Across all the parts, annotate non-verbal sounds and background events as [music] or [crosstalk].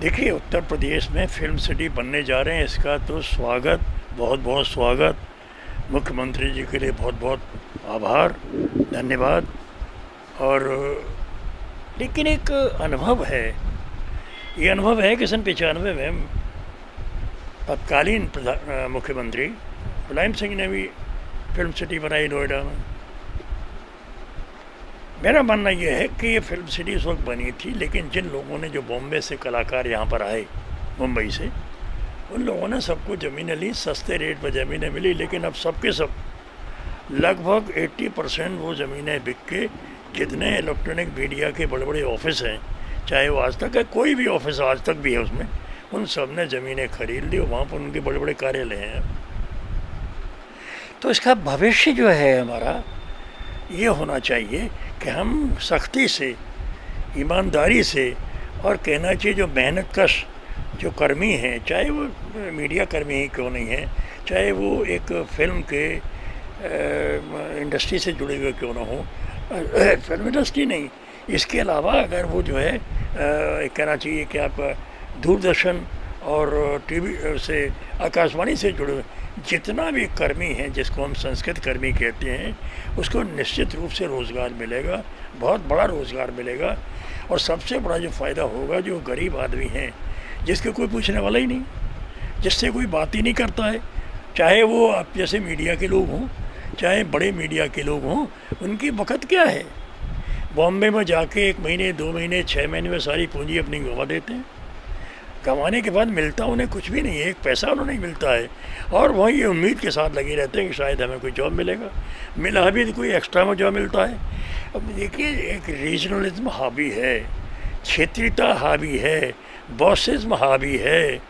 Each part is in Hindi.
देखिए, उत्तर प्रदेश में फ़िल्म सिटी बनने जा रहे हैं, इसका तो स्वागत, बहुत बहुत स्वागत। मुख्यमंत्री जी के लिए बहुत बहुत आभार, धन्यवाद। और, लेकिन एक अनुभव है, ये अनुभव है कि सन पचानवे में तत्कालीन मुख्यमंत्री, मुलायम सिंह ने भी फ़िल्म सिटी बनाई नोएडा में। मेरा मानना यह है कि ये फ़िल्म सिटी उस वक्त बनी थी, लेकिन जिन लोगों ने जो बॉम्बे से कलाकार यहाँ पर आए, मुंबई से, उन लोगों ने सबको ज़मीनें ली, सस्ते रेट पर ज़मीनें मिली, लेकिन अब सबके सब लगभग 80 परसेंट वो ज़मीनें बिक के जितने इलेक्ट्रॉनिक मीडिया के बड़े बड़े ऑफ़िस हैं, चाहे वो आज तक है, कोई भी ऑफ़िस आज तक भी है उसमें, उन सबने ज़मीनें खरीद ली और वहाँ पर उनके बड़े बड़े कार्यालय हैं। तो इसका भविष्य जो है हमारा ये होना चाहिए कि हम सख्ती से, ईमानदारी से और कहना चाहिए जो मेहनत कश जो कर्मी हैं, चाहे वो मीडिया कर्मी ही क्यों नहीं है, चाहे वो एक फ़िल्म के इंडस्ट्री से जुड़े हुए क्यों ना हो फ़िल्म इंडस्ट्री नहीं, इसके अलावा अगर वो जो है कहना चाहिए कि आप दूरदर्शन और टीवी से, आकाशवाणी से जुड़े हुए जितना भी कर्मी है, जिसको हम संस्कृत कर्मी कहते हैं, उसको निश्चित रूप से रोज़गार मिलेगा, बहुत बड़ा रोज़गार मिलेगा। और सबसे बड़ा जो फ़ायदा होगा, जो गरीब आदमी हैं, जिसके कोई पूछने वाला ही नहीं, जिससे कोई बात ही नहीं करता है। चाहे वो आप जैसे मीडिया के लोग हों, चाहे बड़े मीडिया के लोग हों, उनकी वक़्त क्या है? बॉम्बे में जाके एक महीने, दो महीने छः महीने में सारी पूंजी अपनी गंवा देते हैं। कमाने के बाद मिलता उन्हें कुछ भी नहीं है एक पैसा उन्हें नहीं मिलता है। और वही ये उम्मीद के साथ लगे रहते हैं कि शायद हमें कोई जॉब मिलेगा। मिला भी तो कोई एक्स्ट्रा में जॉब मिलता है। अब देखिए, एक रीजनलिज्म हावी है, क्षेत्रीयता हावी है बॉसिज्म हावी है।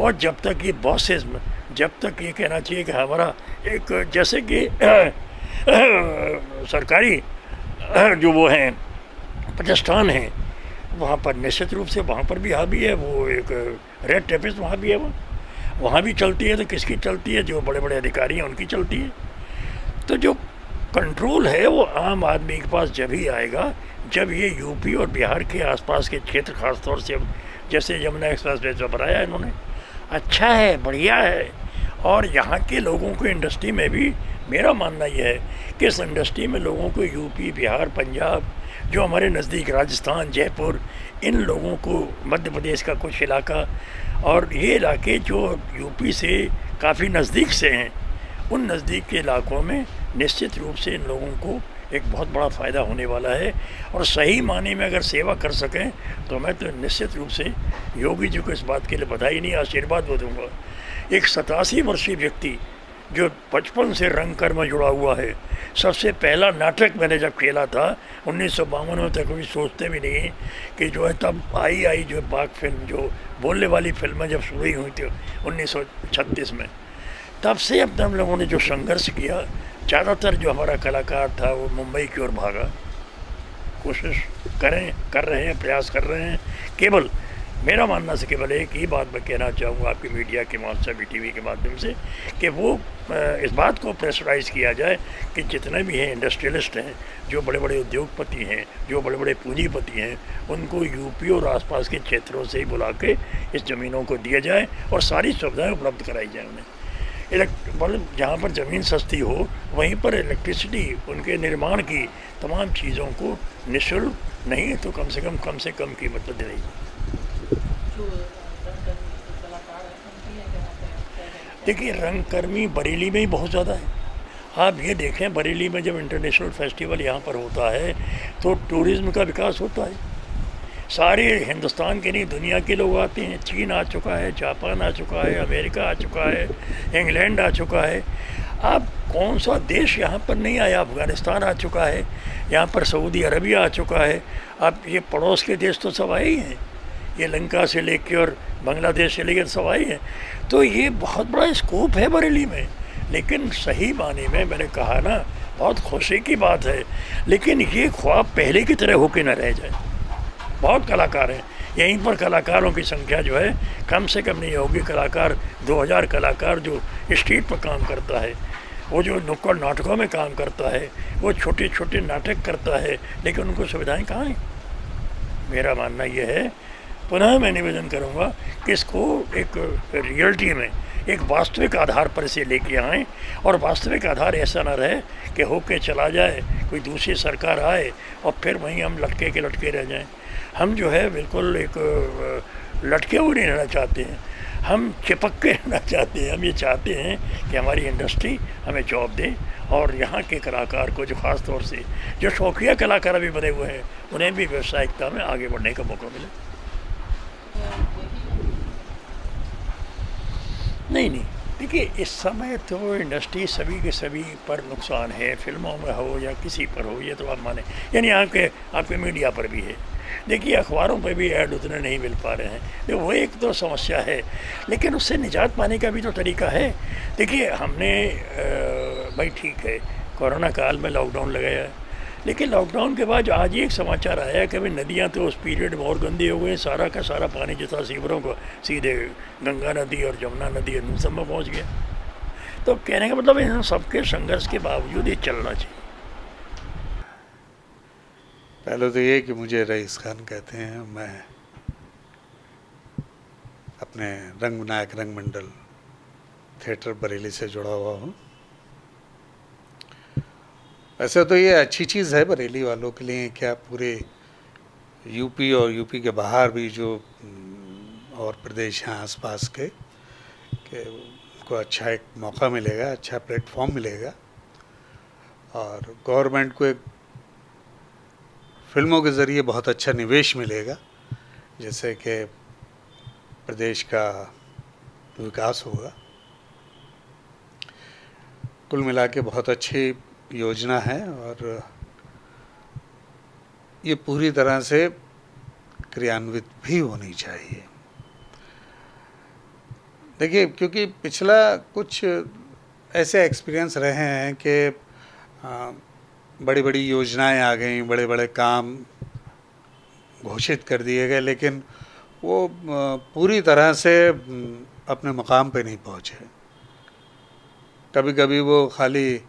और जब तक ये बॉसिज्म जब तक ये कहना चाहिए कि हमारा एक जैसे कि [coughs] सरकारी [coughs] जो वो हैं, प्रतिष्ठान हैं वहाँ पर, निश्चित रूप से वहाँ पर भी हावी है, वो एक रेड टेपिस वहाँ भी है वो। वहाँ भी चलती है तो किसकी चलती है? जो बड़े बड़े अधिकारी हैं, उनकी चलती है। तो जो कंट्रोल है, वो आम आदमी के पास जब ही आएगा, जब ये यूपी और बिहार के आसपास के क्षेत्र, खासतौर से जैसे यमुना एक्सप्रेस वे जो बनाया इन्होंने। अच्छा है, बढ़िया है। और यहाँ के लोगों को इंडस्ट्री में भी मेरा मानना यह है कि इस इंडस्ट्री में लोगों को यूपी, बिहार, पंजाब, जो हमारे नज़दीक राजस्थान, जयपुर, इन लोगों को मध्य प्रदेश का कुछ इलाका और ये इलाके जो यूपी से काफ़ी नज़दीक से हैं, उन नज़दीक के इलाकों में निश्चित रूप से इन लोगों को एक बहुत बड़ा फ़ायदा होने वाला है और सही माने में अगर सेवा कर सकें तो मैं तो निश्चित रूप से योगी जी को इस बात के लिए बधाई नहीं, आशीर्वाद दूँगा। एक सतासी वर्षीय व्यक्ति जो बचपन से रंग कर में जुड़ा हुआ है। सबसे पहला नाटक मैंने जब खेला था, उन्नीस सौ बावन में तक कभी सोचते भी नहीं कि जो है तब आई आई जो बाघ फ़िल्म, जो बोलने वाली फ़िल्में जब शुरू हुई थी उन्नीस सौ छत्तीस में। तब से अब हम लोगों ने जो संघर्ष किया, ज़्यादातर जो हमारा कलाकार था वो मुंबई की ओर भागा। कोशिश करें, कर रहे हैं, प्रयास कर रहे हैं। केवल मेरा मानना से केवल एक ही बात मैं कहना चाहूँगा आपकी मीडिया के माध्यम से टी के माध्यम से, कि वो इस बात को प्रेशराइज किया जाए कि जितने भी हैं इंडस्ट्रियलिस्ट हैं, जो बड़े बड़े उद्योगपति हैं, जो बड़े बड़े पूंजीपति हैं, उनको यूपी और आसपास के क्षेत्रों से ही बुला के इस ज़मीनों को दिया जाए और सारी सुविधाएँ उपलब्ध कराई जाए उन्हें। इलेक्ट मतलब जहाँ पर ज़मीन सस्ती हो, वहीं पर इलेक्ट्रिसिटी, उनके निर्माण की तमाम चीज़ों को निःशुल्क नहीं तो कम से कम कम से कम कीमत पर देनी देखिए, रंगकर्मी बरेली में ही बहुत ज़्यादा है। आप ये देखें, बरेली में जब इंटरनेशनल फेस्टिवल यहाँ पर होता है तो टूरिज़्म का विकास होता है। सारे हिंदुस्तान के नहीं, दुनिया के लोग आते हैं। चीन आ चुका है, जापान आ चुका है, अमेरिका आ चुका है, इंग्लैंड आ चुका है। अब कौन सा देश यहाँ पर नहीं आया? अफ़गानिस्तान आ चुका है, यहाँ पर सऊदी अरबिया आ चुका है। अब ये पड़ोस के देश तो सब आए ही हैं। ये लंका से लेके और बांग्लादेश से लेकर सब आई हैं। तो ये बहुत बड़ा स्कोप है बरेली में। लेकिन सही माने में मैंने कहा ना, बहुत खुशी की बात है। लेकिन ये ख्वाब पहले की तरह होके ना रह जाए। बहुत कलाकार हैं। यहीं पर कलाकारों की संख्या जो है कम से कम नहीं होगी। कलाकार 2000 कलाकार जो स्ट्रीट पर काम करता है, वो जो नुक्कड़ नाटकों में काम करता है, वो छोटे छोटे नाटक करता है, लेकिन उनको सुविधाएँ कहाँ हैं? मेरा मानना यह है पुनः मैं निवेदन करूँगा कि इसको एक रियलिटी में, एक वास्तविक आधार पर इसे लेके आएँ और वास्तविक आधार ऐसा ना रहे कि होके चला जाए, कोई दूसरी सरकार आए और फिर वहीं हम लटके के लटके रह जाएँ। हम जो है बिल्कुल एक लटके हुए नहीं रहना चाहते हैं। हम चिपक के रहना चाहते हैं। हम ये चाहते हैं कि हमारी इंडस्ट्री हमें जॉब दे और यहाँ के कलाकार को जो ख़ास तौर से, जो शौकिया कलाकार अभी बने हुए हैं, उन्हें भी व्यावसायिकता में आगे बढ़ने का मौका मिले। नहीं नहीं। देखिए इस समय तो इंडस्ट्री सभी के सभी पर नुकसान है फ़िल्मों में हो या किसी पर हो ये तो आप माने। यानी आपके आपके मीडिया पर भी है। देखिए अखबारों पर भी ऐड उतने नहीं मिल पा रहे हैं। तो वो एक तो समस्या है लेकिन उससे निजात पाने का भी तो तरीका है। देखिए हमने आ, भाई ठीक है कोरोना काल में लॉकडाउन लगाया लेकिन लॉकडाउन के बाद आज ही एक समाचार आया कि भाई नदियाँ तो उस पीरियड में और गंदी हो गई सारा का सारा पानी जो था सीवरों को सीधे गंगा नदी और जमुना नदी इन सब में पहुँच गया। तो कहने का मतलब इन सबके संघर्ष के बावजूद ये चलना चाहिए। पहले तो ये कि मुझे रईस खान कहते हैं, मैं अपने रंग विनायक रंग मंडल थिएटर बरेली से जुड़ा हुआ हूँ। वैसे तो ये अच्छी चीज़ है बरेली वालों के लिए क्या पूरे यूपी और यूपी के बाहर भी जो और प्रदेश हैं आसपास के, कि उनको अच्छा एक मौका मिलेगा अच्छा प्लेटफॉर्म मिलेगा। और गवर्नमेंट को एक फ़िल्मों के ज़रिए बहुत अच्छा निवेश मिलेगा, जैसे कि प्रदेश का विकास होगा। कुल मिला के बहुत अच्छी योजना है और ये पूरी तरह से क्रियान्वित भी होनी चाहिए। देखिए, क्योंकि पिछला कुछ ऐसे एक्सपीरियंस रहे हैं कि बड़ी बड़ी योजनाएँ आ गई बड़े बड़े काम घोषित कर दिए गए, लेकिन वो पूरी तरह से अपने मकाम पे नहीं पहुँचे। कभी कभी वो खाली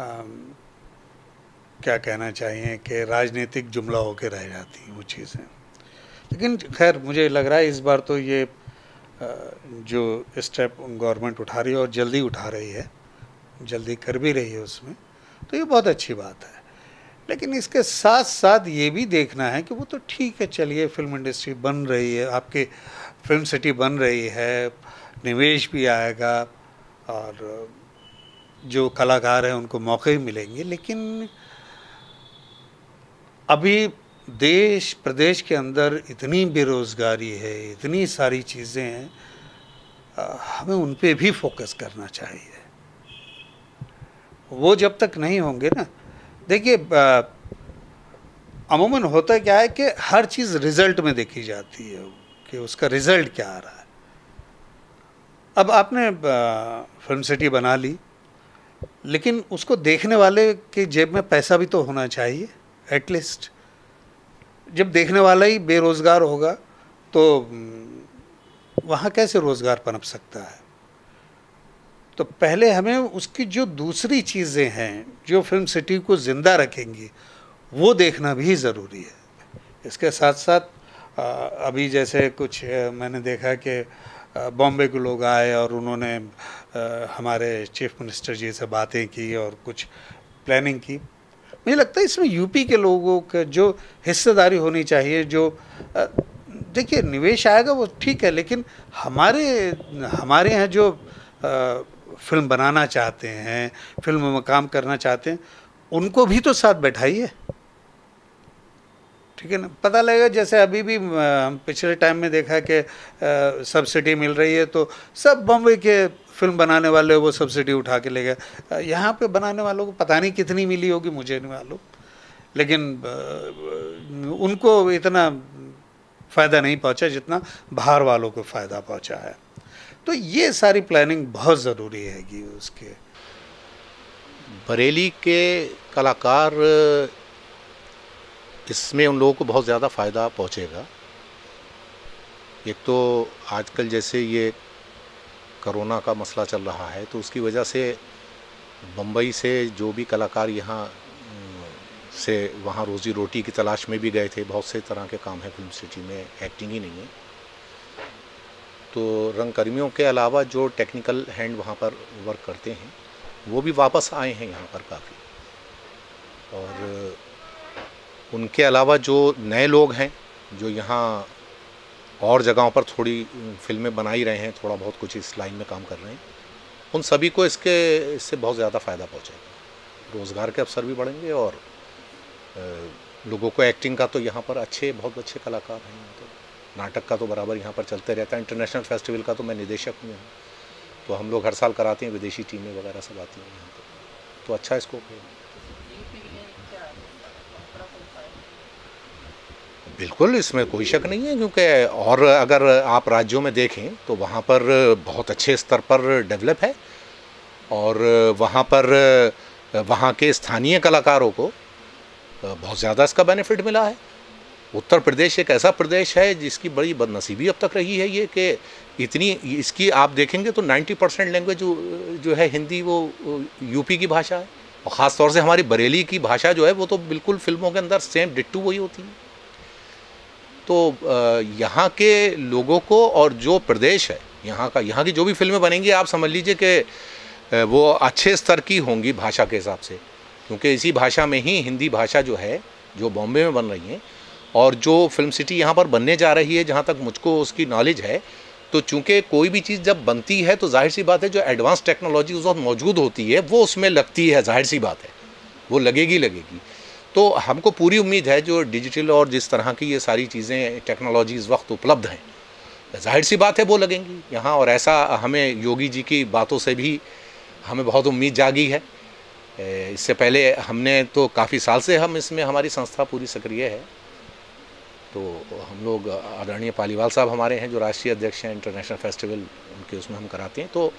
क्या कहना चाहिए कि राजनीतिक जुमला होकर रह जाती हैं वो चीज़ें। लेकिन खैर, मुझे लग रहा है इस बार तो ये जो स्टेप गवर्नमेंट उठा रही है और जल्दी उठा रही है, जल्दी कर भी रही है उसमें तो ये बहुत अच्छी बात है। लेकिन इसके साथ साथ ये भी देखना है कि वो तो ठीक है, चलिए फ़िल्म इंडस्ट्री बन रही है, आपके फ़िल्म सिटी बन रही है, निवेश भी आएगा, और जो कलाकार हैं, उनको मौके मिलेंगे। लेकिन अभी देश, प्रदेश के अंदर इतनी बेरोज़गारी है, इतनी सारी चीज़ें हैं हमें उन पर भी फोकस करना चाहिए। वो जब तक नहीं होंगे ना, देखिए अमूमन होता क्या है कि हर चीज़ रिज़ल्ट में देखी जाती है कि उसका रिज़ल्ट क्या आ रहा है। अब आपने फ़िल्म सिटी बना ली लेकिन उसको देखने वाले के जेब में पैसा भी तो होना चाहिए एटलीस्ट जब देखने वाला ही बेरोज़गार होगा तो वहाँ कैसे रोज़गार पनप सकता है? तो पहले हमें उसकी जो दूसरी चीज़ें हैं, जो फ़िल्म सिटी को ज़िंदा रखेंगी, वो देखना भी ज़रूरी है। इसके साथ साथ अभी जैसे कुछ मैंने देखा कि बॉम्बे के लोग आए और उन्होंने हमारे चीफ मिनिस्टर जी से बातें की और कुछ प्लानिंग की। मुझे लगता है इसमें यूपी के लोगों का जो हिस्सेदारी होनी चाहिए, जो देखिए निवेश आएगा वो ठीक है, लेकिन हमारे हमारे यहाँ जो फ़िल्म बनाना चाहते हैं, फ़िल्म में काम करना चाहते हैं, उनको भी तो साथ बैठाइए। ठीक है ना? पता लगेगा, जैसे अभी भी पिछले टाइम में देखा कि सब्सिडी मिल रही है तो सब बम्बई के फ़िल्म बनाने वाले वो सब्सिडी उठा के ले गए। यहाँ पे बनाने वालों को पता नहीं कितनी मिली होगी, मुझे नहीं मालूम। लेकिन उनको इतना फ़ायदा नहीं पहुँचा जितना बाहर वालों को फ़ायदा पहुँचा है। तो ये सारी प्लानिंग बहुत ज़रूरी है कि उसके बरेली के कलाकार इसमें उन लोगों को बहुत ज़्यादा फ़ायदा पहुँचेगा? एक तो आजकल जैसे ये कोरोना का मसला चल रहा है तो उसकी वजह से बम्बई से जो भी कलाकार यहाँ से वहाँ रोज़ी रोटी की तलाश में भी गए थे, बहुत से तरह के काम हैं फ़िल्म सिटी में, एक्टिंग ही नहीं है। तो रंगकर्मियों के अलावा जो टेक्निकल हैंड वहाँ पर वर्क करते हैं, वो भी वापस आए हैं यहाँ पर काफ़ी। और उनके अलावा जो नए लोग हैं, जो यहाँ और जगहों पर थोड़ी फ़िल्में बना ही रहे हैं, थोड़ा बहुत कुछ इस लाइन में काम कर रहे हैं, उन सभी को इसके, इससे बहुत ज़्यादा फ़ायदा पहुँचेगा। रोज़गार के अवसर भी बढ़ेंगे और लोगों को एक्टिंग का तो यहाँ पर अच्छे, बहुत अच्छे कलाकार हैं। यहाँ तो नाटक का तो बराबर यहाँ पर चलते रहता है। इंटरनेशनल फेस्टिवल का तो मैं निदेशक हूँ। यहाँ तो हम लोग हर साल कराते हैं, विदेशी टीमें वगैरह सब आती हैं यहाँ पर। तो अच्छा स्कोप है। बिल्कुल, इसमें कोई शक नहीं है, क्योंकि और अगर आप राज्यों में देखें तो वहाँ पर बहुत अच्छे स्तर पर डेवलप है और वहाँ पर, वहाँ के स्थानीय कलाकारों को बहुत ज़्यादा इसका बेनिफिट मिला है। उत्तर प्रदेश एक ऐसा प्रदेश है, जिसकी बड़ी बदनसीबी अब तक रही है ये कि इतनी, इसकी आप देखेंगे तो 90 परसेंट लैंग्वेज जो जो है हिंदी, वो यूपी की भाषा है। और ख़ास तौर से हमारी बरेली की भाषा जो है, वो तो बिल्कुल फ़िल्मों के अंदर सेम डिट्टू वही होती है। तो यहाँ के लोगों को और जो प्रदेश है, यहाँ का, यहाँ की जो भी फ़िल्में बनेंगी, आप समझ लीजिए कि वो अच्छे स्तर की होंगी भाषा के हिसाब से। क्योंकि इसी भाषा में ही हिंदी भाषा जो है, जो बॉम्बे में बन रही है, और जो फ़िल्म सिटी यहाँ पर बनने जा रही है, जहाँ तक मुझको उसकी नॉलेज है तो चूँकि कोई भी चीज़ जब बनती है तो ज़ाहिर सी बात है, जो एडवांस टेक्नोलॉजी उस वक्त मौजूद होती है, वो उसमें लगती है, ज़ाहिर सी बात है। वो लगेगी लगेगी। तो हमको पूरी उम्मीद है जो डिजिटल और जिस तरह की ये सारी चीज़ें टेक्नोलॉजी इस वक्त उपलब्ध हैं, ज़ाहिर सी बात है वो लगेंगी। यहाँ और ऐसा हमें योगी जी की बातों से भी हमें बहुत उम्मीद जागी है। इससे पहले हमने तो काफ़ी साल से हम इसमें, हमारी संस्था पूरी सक्रिय है। तो हम लोग आदरणीय पालीवाल साहब हमारे हैं, जो राष्ट्रीय अध्यक्ष हैं इंटरनेशनल फेस्टिवल उनके उसमें हम कराते हैं। तो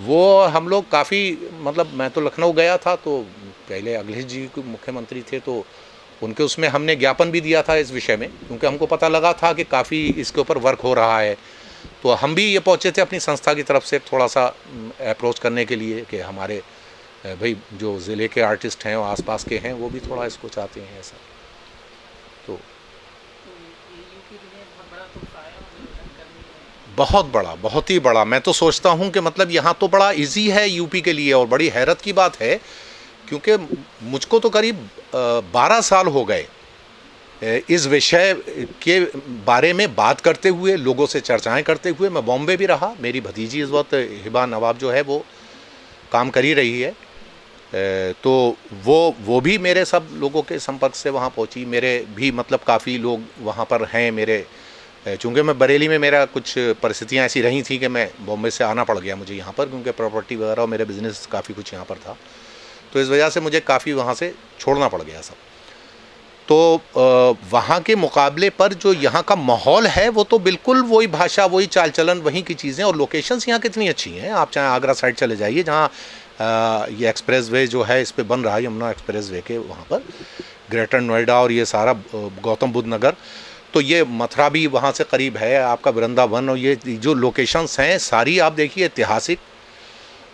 वो हम लोग काफ़ी मतलब मैं तो लखनऊ गया था तो पहले अखिलेश जी के मुख्यमंत्री थे तो उनके उसमें हमने ज्ञापन भी दिया था इस विषय में, क्योंकि हमको पता लगा था कि काफ़ी इसके ऊपर वर्क हो रहा है। तो हम भी ये पहुँचे थे अपनी संस्था की तरफ़ से थोड़ा सा अप्रोच करने के लिए कि हमारे भाई जो ज़िले के आर्टिस्ट हैं और आसपास के हैं, वो भी थोड़ा इसको चाहते हैं ऐसा। बहुत बड़ा, बहुत ही बड़ा। मैं तो सोचता हूँ कि मतलब यहाँ तो बड़ा इजी है यूपी के लिए और बड़ी हैरत की बात है, क्योंकि मुझको तो करीब बारह साल हो गए इस विषय के बारे में बात करते हुए, लोगों से चर्चाएँ करते हुए। मैं बॉम्बे भी रहा, मेरी भतीजी इस वक्त हिबा नवाब जो है वो काम कर ही रही है तो वो वो भी मेरे सब लोगों के संपर्क से वहाँ पहुँची। मेरे भी मतलब काफ़ी लोग वहाँ पर हैं, मेरे चूँकि मैं बरेली में मेरा कुछ परिस्थितियाँ ऐसी रही थी कि मैं बॉम्बे से आना पड़ गया मुझे यहाँ पर, क्योंकि प्रॉपर्टी वगैरह और मेरे बिज़नेस काफ़ी कुछ यहाँ पर था। तो इस वजह से मुझे काफ़ी वहाँ से छोड़ना पड़ गया सब। तो वहाँ के मुकाबले पर जो यहाँ का माहौल है, वो तो बिल्कुल वही भाषा, वही चाल चलन वहीं की चीज़ें और लोकेशंस यहाँ कितनी अच्छी हैं। आप चाहे आगरा साइड चले जाइए, जहाँ ये एक्सप्रेस वे जो है, इस पर बन रहा है यमुना एक्सप्रेस वे के वहाँ पर। ग्रेटर नोएडा और ये सारा गौतम बुद्ध नगर। तो ये मथुरा भी वहाँ से करीब है, आपका वृंदावन और ये जो लोकेशंस हैं, सारी आप देखिए ऐतिहासिक।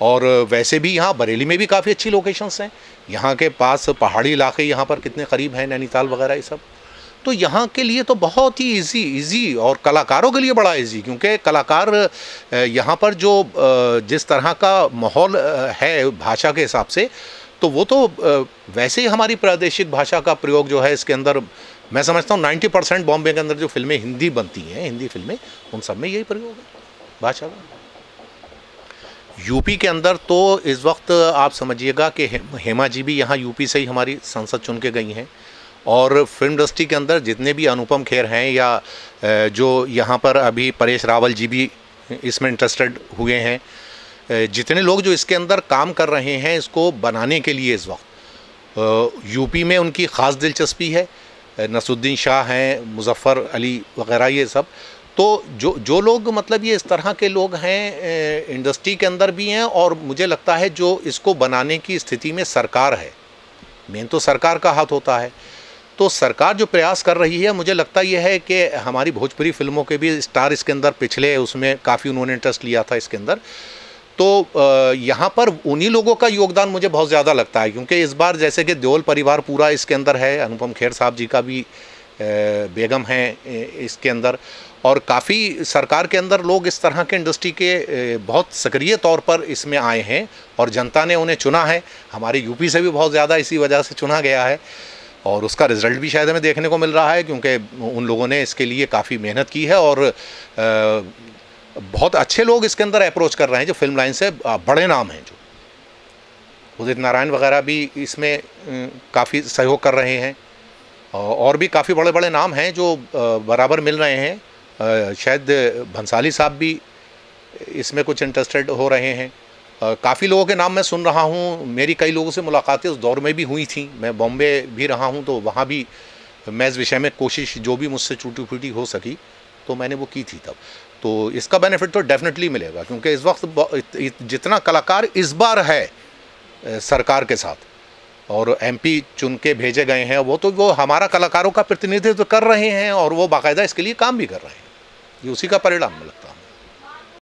और वैसे भी यहाँ बरेली में भी काफ़ी अच्छी लोकेशंस हैं। यहाँ के पास पहाड़ी इलाके यहाँ पर कितने करीब हैं, नैनीताल वगैरह, ये सब। तो यहाँ के लिए तो बहुत ही इजी इजी और कलाकारों के लिए बड़ा इजी क्योंकि कलाकार यहाँ पर जो जिस तरह का माहौल है भाषा के हिसाब से तो वो तो वैसे ही हमारी प्रादेशिक भाषा का प्रयोग जो है इसके अंदर मैं समझता हूँ नाइन्टी परसेंट बॉम्बे के अंदर जो फ़िल्में हिंदी बनती हैं, हिंदी फ़िल्में, उन सब में यही प्रयोग है। भाषा का यूपी के अंदर तो इस वक्त आप समझिएगा कि हेमा जी भी यहाँ यूपी से ही हमारी संसद चुन के गई हैं। और फ़िल्म इंडस्ट्री के अंदर जितने भी अनुपम खेर हैं या जो यहाँ पर अभी परेश रावल जी भी इसमें इंटरेस्टेड हुए हैं जितने लोग जो इसके अंदर काम कर रहे हैं इसको बनाने के लिए इस वक्त यूपी में उनकी ख़ास दिलचस्पी है। नसुद्दीन शाह हैं मुजफ़र अली वगैरह, ये सब। तो जो जो लोग मतलब ये इस तरह के लोग हैं इंडस्ट्री के अंदर भी हैं और मुझे लगता है जो इसको बनाने की स्थिति में सरकार है। मेन तो सरकार का हाथ होता है। तो सरकार जो प्रयास कर रही है, मुझे लगता यह है कि हमारी भोजपुरी फ़िल्मों के भी स्टार इसके अंदर पिछले, उसमें काफ़ी उन्होंने इंटरेस्ट लिया था इसके अंदर। तो यहाँ पर उन्हीं लोगों का योगदान मुझे बहुत ज़्यादा लगता है, क्योंकि इस बार जैसे कि देओल परिवार पूरा इसके अंदर है, अनुपम खेर साहब जी का भी बेगम है इसके अंदर, और काफ़ी सरकार के अंदर लोग इस तरह के इंडस्ट्री के बहुत सक्रिय तौर पर इसमें आए हैं, और जनता ने उन्हें चुना है। हमारे यूपी से भी बहुत ज़्यादा इसी वजह से चुना गया है, और उसका रिज़ल्ट भी शायद हमें देखने को मिल रहा है, क्योंकि उन लोगों ने इसके लिए काफ़ी मेहनत की है, और बहुत अच्छे लोग इसके अंदर अप्रोच कर रहे हैं, जो फ़िल्म लाइन से बड़े नाम हैं जो। उदित नारायण वगैरह भी इसमें काफ़ी सहयोग कर रहे हैं। और भी काफ़ी बड़े बड़े नाम हैं जो बराबर मिल रहे हैं। शायद भंसाली साहब भी इसमें कुछ इंटरेस्टेड हो रहे हैं। काफ़ी लोगों के नाम मैं सुन रहा हूँ। मेरी कई लोगों से मुलाकातें उस दौर में भी हुई थी। मैं बॉम्बे भी रहा हूँ तो वहाँ भी मैं इस विषय में कोशिश, जो भी मुझसे टूटी फूटी हो सकी तो मैंने वो की थी तब। तो इसका बेनिफिट तो डेफिनेटली मिलेगा, क्योंकि इस वक्त जितना कलाकार इस बार है सरकार के साथ, और एमपी चुन के भेजे गए हैं, वो तो वो हमारा कलाकारों का प्रतिनिधित्व कर रहे हैं, और वो बाकायदा इसके लिए काम भी कर रहे हैं। ये उसी का परिणाम लगता है।